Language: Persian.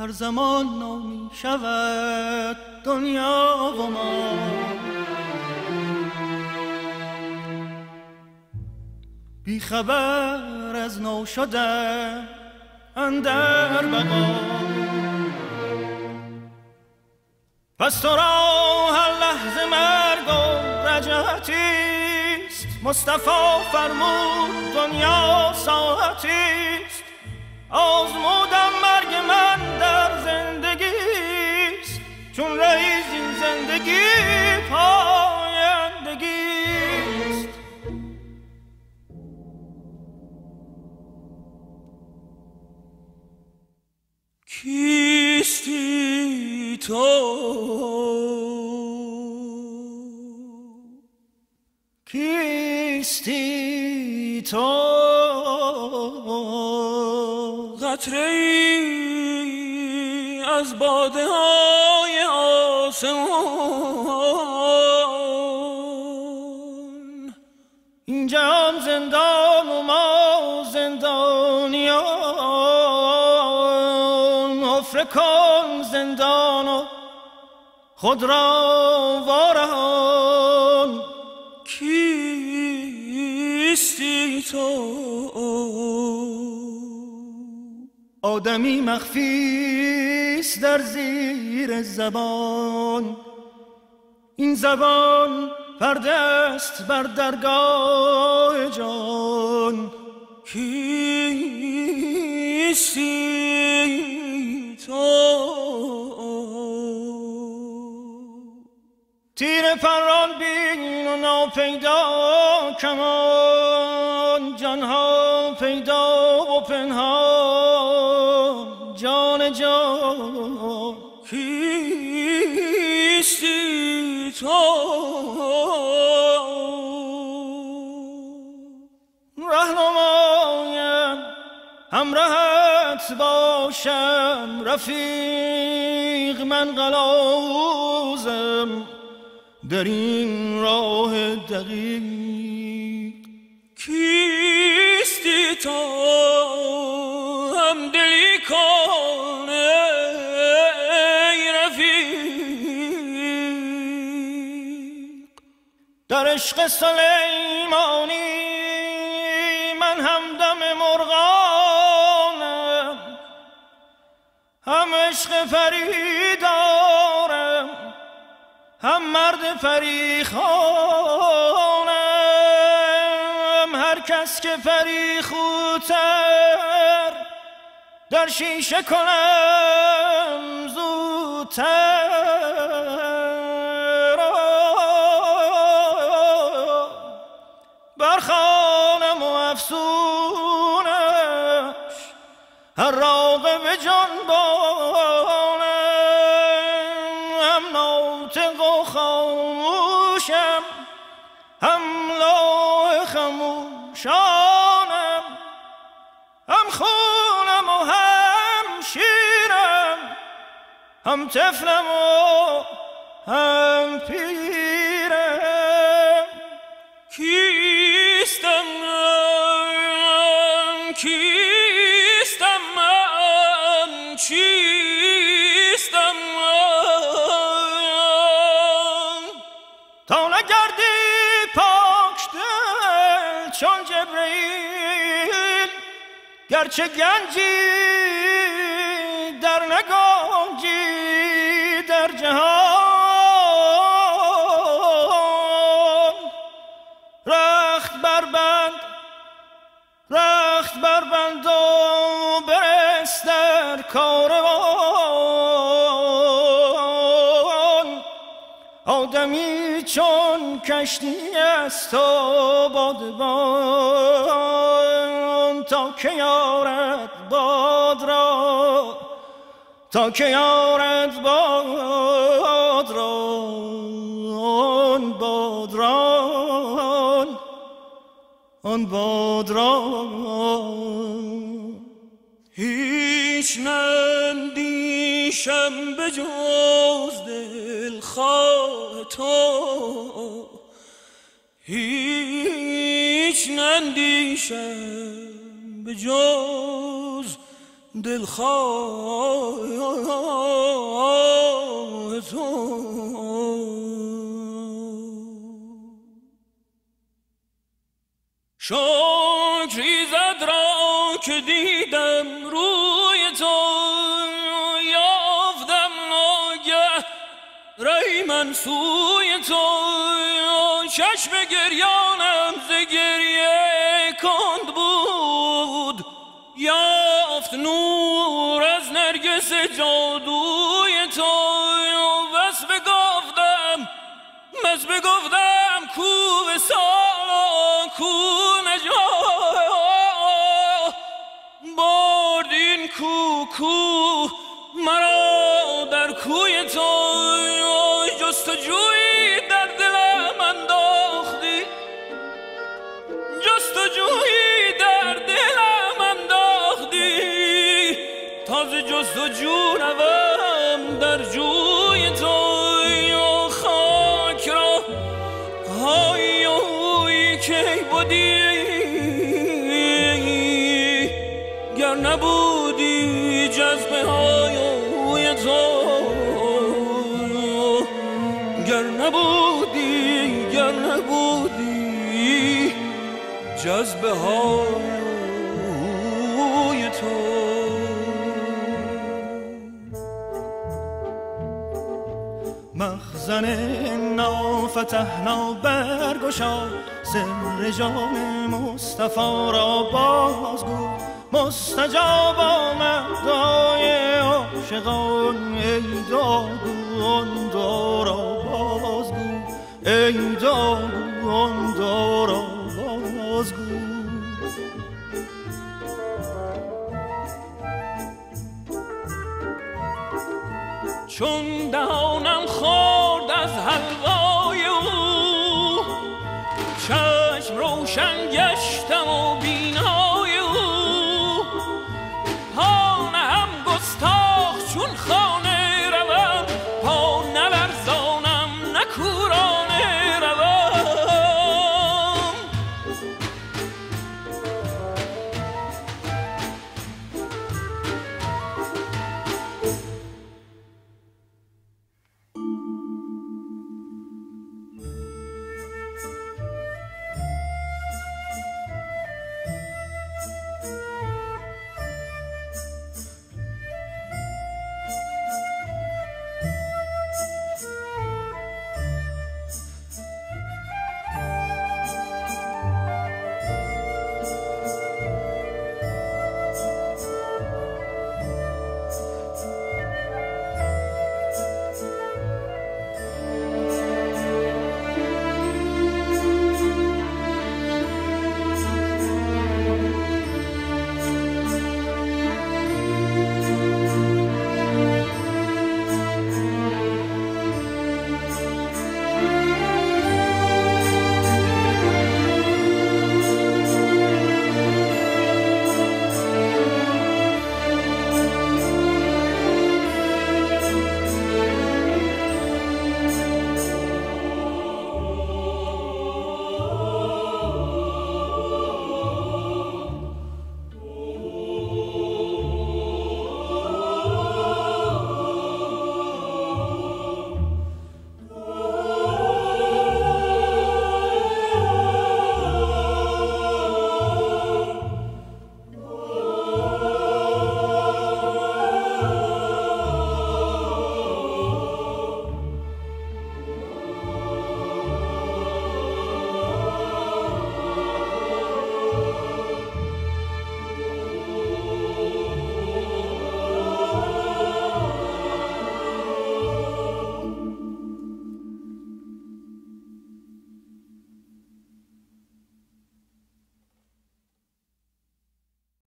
هر زمان نامی شود دنیا و ما. بی خبر از نو شده اندر بقا. پس تو را هر لحظه مرگ و رجعتیست مصطفی فرمود دنیا ساعتیست تو. کیستی تو؟ ای از باده های آسمان. این جهان زندان و ما زندانیان. حفره و خود را وارهان. کیستی تو؟ آدمی مخفیست در زیر زبان. این زبان پرده است بر درگاه جان. کیستی پران بین و ناپیدا کمان. جانها پیدا و پنهان. جان جان. کیستی تو؟ رهنمایم همراهت باشم. رفیق من قلوزم در این راه دقیق. کیستی تو هم دلی کنه ای رفیق؟ در عشق سلیمانی من همدم مرغانم. هم عشق فریدارم هم مرد فریخانم هر کس که فریخوتر در شیشه کنم زودتر برخانم و افسونش هر راقب جان خموشانم هم تفلم و هم پیرم. کیستم من؟ کیستم من؟ چیستم من؟ تا نگردی چون جبرئیل گرچه گنجی جهان. رخت بربند رخت بربند و برس در کاروان. آدمی چون کشتی است و بادبان تا که یارد باد را تا که یارد باد را آن باد را آن باد را هیچ نندیشم به جز دلخواه تو. هیچ نندیشم به جز دلخواه تو. شکری زد را که دیدم روی تو یافتم ناگه رای من سوی تو. چشم گریانم ز گریه کند یافت نور از نرگس جادوی تو بس بگفتم بس بگفتم کو سالا کو نجا بردین کو کو مرا در کوی تو جستجوی در جستجو روم در جوی تو خاک را. های اوی که بودی؟ گر نبودی جذبه های اوی تو. گر نبودی گر نبودی جذبه های تو. مخزن نافتحنا برگشا سر جام مصطفی را بازگو. مستجاب آمد دای عاشقان ای داگون دارا بازگو. ای داگون دارا بازگو. چون دهانم halva